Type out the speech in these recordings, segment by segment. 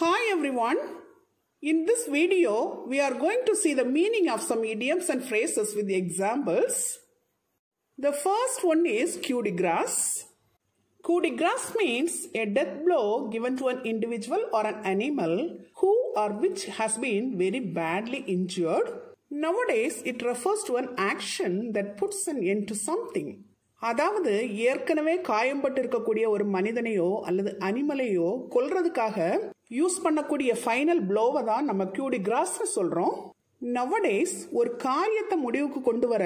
Hi everyone. In this video, we are going to see the meaning of some idioms and phrases with the examples. The first one is coup de grace. Coup de grace means a death blow given to an individual or an animal who or which has been very badly injured. Nowadays, it refers to an action that puts an end to something. அதாவது ஏற்கனவே காயம்பட்டு இருக்கக்கூடிய ஒரு மனிதனையோ அல்லது அனிமலையோ கொல்றதுக்காக use பண்ணக்கூடிய final ப்ளோவை தான் நம்ம QT கிராஸ்னு சொல்றோம். நவடேஸ் ஒரு காரியத்தை முடிவுக்கு கொண்டு வர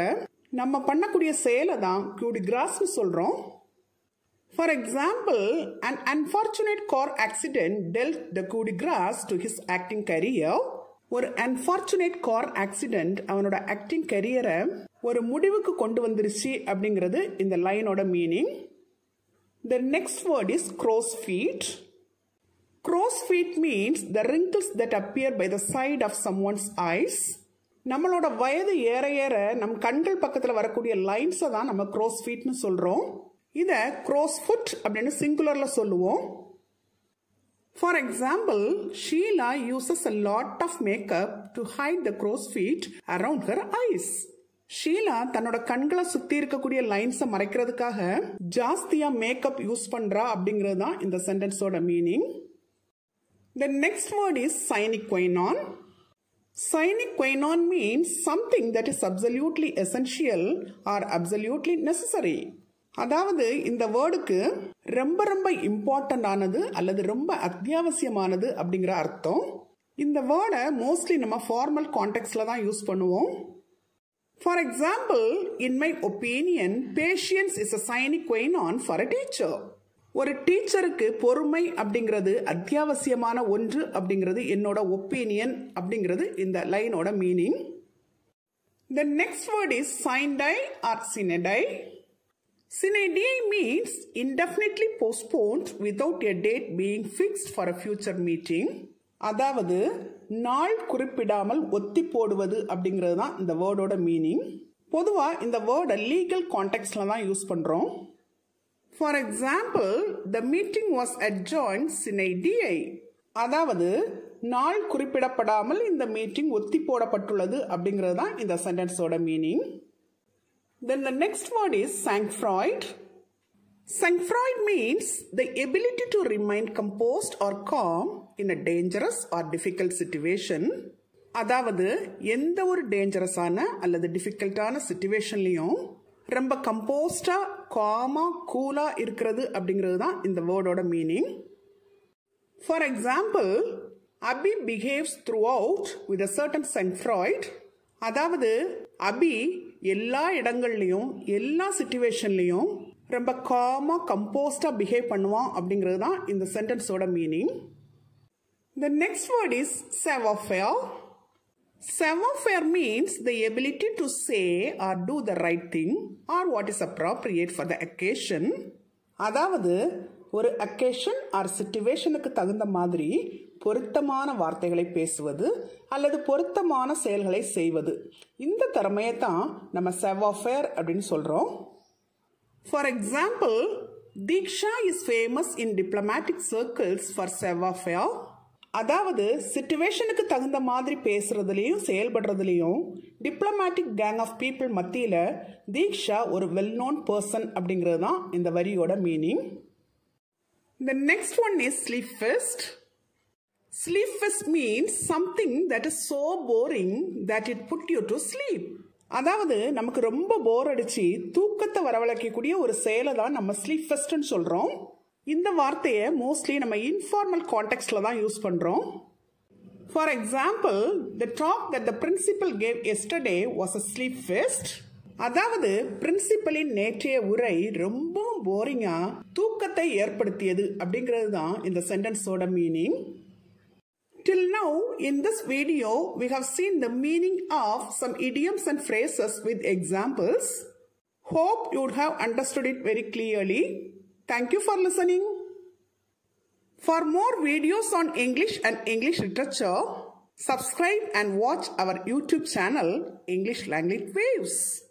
நம்ம பண்ணக்கூடிய செயலை தான் கியூடி கிராஸ்னு சொல்றோம். For example an unfortunate car accident dealt the coup de grace to his acting ஒரு அன்பார்ச்சுனேட் கார் ஆக்சிடென்ட் அவனோட ஆக்டிங் கரியரை ஒரு முடிவுக்கு கொண்டு வந்துருச்சு அப்படிங்கிறது இந்த லைனோட meaning the next word is crow's feet crow's feet means the wrinkles that appear by the side of someone's eyes நம்மளோட வயது ஏற ஏற நம் கண்கள் பக்கத்தில் வரக்கூடிய லைன்ஸை தான் நம்ம க்ரோஸ் ஃபீட்னு சொல்கிறோம் இதை க்ரோஸ் ஃபுட் அப்படின்னு சிங்குலரில் சொல்லுவோம். For example Sheela uses a lot of makeup to hide the crow's feet around her eyes Sheela தன்னோட கண்களை சுத்தி இருக்கக்கூடிய லைன்ஸை மறைக்கிறதுக்காக ஜாஸ்தியா மேக்கப் யூஸ் பண்றா அப்படிங்கிறது தான் இந்த சென்டென்ஸோட meaning the next word is sine qua non sine qua non means something that is absolutely essential or absolutely necessary அதாவது இந்த வேர்டுக்கு ரொம்ப ரொம்ப இம்பார்ட்டன்ட் ஆனது அல்லது ரொம்ப அத்தியாவசியமானது அப்படிங்கிற அர்த்தம். இந்த வேர்டை மோஸ்ட்லி நம்ம ஃபார்மல் கான்டெக்ட்ல தான் யூஸ் பண்ணுவோம். For example in my opinion patience is a sine qua non for a teacher ஒரு டீச்சருக்கு பொறுமை அப்படிங்கிறது அத்தியாவசியமான ஒன்று அப்படிங்கிறது என்னோட ஒப்பீனியன் அப்படிங்கிறது இந்த லைனோட meaning the next word is sine die or sine die sine die means indefinitely postponed without a date being fixed for a future meeting அதாவது நாள் குறிப்பிடாமல் ஒத்தி போடுவது அப்படிங்கிறது தான் இந்த வேர்டோட மீனிங் பொதுவாக இந்த வேர்டை லீகல் கான்டெக்ட்ஸில் தான் யூஸ் பண்ணுறோம் for example the meeting was adjourn sine die அதாவது நாள் குறிப்பிடப்படாமல் இந்த மீட்டிங் ஒத்தி போடப்பட்டுள்ளது அப்படிங்கிறது தான் இந்த சென்டென்ஸோட meaning then the next word is sangfroid Sang-froid means the ability to remain composed or calm in a dangerous or difficult situation. அதாவது எந்த ஒரு டேஞ்சரஸான அல்லது டிஃபிகல்ட்டான சுச்சுவேஷன்லையும் ரொம்ப கம்போஸ்டாக காமாக கூலாக இருக்கிறது அப்படிங்கிறது தான் இந்த வேர்டோட meaning for example Abhi behaves throughout with a certain sangfroid அதாவது அபி எல்லா இடங்கள்லையும் எல்லா சுச்சுவேஷன்லையும் ரொம்ப காமாக கம்போஸ்டாக பிஹேவ் பண்ணுவான் அப்படிங்கிறது தான் இந்த சென்டென்ஸோட meaning the next word is savoir-faire savoir-faire means the ability to say or do the right thing or what is appropriate for the occasion அதாவது ஒரு அக்கேஷன் ஆர் சுச்சுவேஷனுக்கு தகுந்த மாதிரி பொருத்தமான வார்த்தைகளை பேசுவது அல்லது பொருத்தமான செயல்களை செய்வது. இந்த திறமையை தான் நம்ம செவாஃபேர் அப்படின்னு சொல்கிறோம் for example Diksha is famous in diplomatic circles for savoir-faire அதாவது சிச்சுவேஷனுக்கு தகுந்த மாதிரி பேசுறதுலையும் செயல்படுறதுலையும் டிப்ளமேட்டிக் கேங் ஆஃப் பீப்புள் மத்தியில் தீக்ஷா ஒரு வெல் நோன் பர்சன் அப்படிங்கிறது தான் இந்த வரியோட meaning the next one is sleepfest sleepfest means something that is so boring that it put you to sleep அதாவது நமக்கு ரொம்ப போர் அடிச்சு தூக்கத்தை வரவழைக்கக்கூடிய ஒரு செயலை தான் நம்ம ஸ்லீப் ஃபெஸ்ட்னு சொல்கிறோம் இந்த வார்த்தையை மோஸ்ட்லி நம்ம இன்ஃபார்மல் கான்டெக்ட்ல தான் யூஸ் பண்ணுறோம் for example the talk that the principal gave yesterday was a sleepfest அதாவது பிரின்சிபலின் நேற்றைய உரை ரொம்பவும் போரிங்காக தூக்கத்தை ஏற்படுத்தியது அப்படிங்கிறது தான் இந்த சென்டென்ஸோட meaning Till now, in this video, we have seen the meaning of some idioms and phrases with examples. Hope you would have understood it very clearly. Thank you for listening. For more videos on English and English literature, subscribe and watch our YouTube channel, English Language Waves.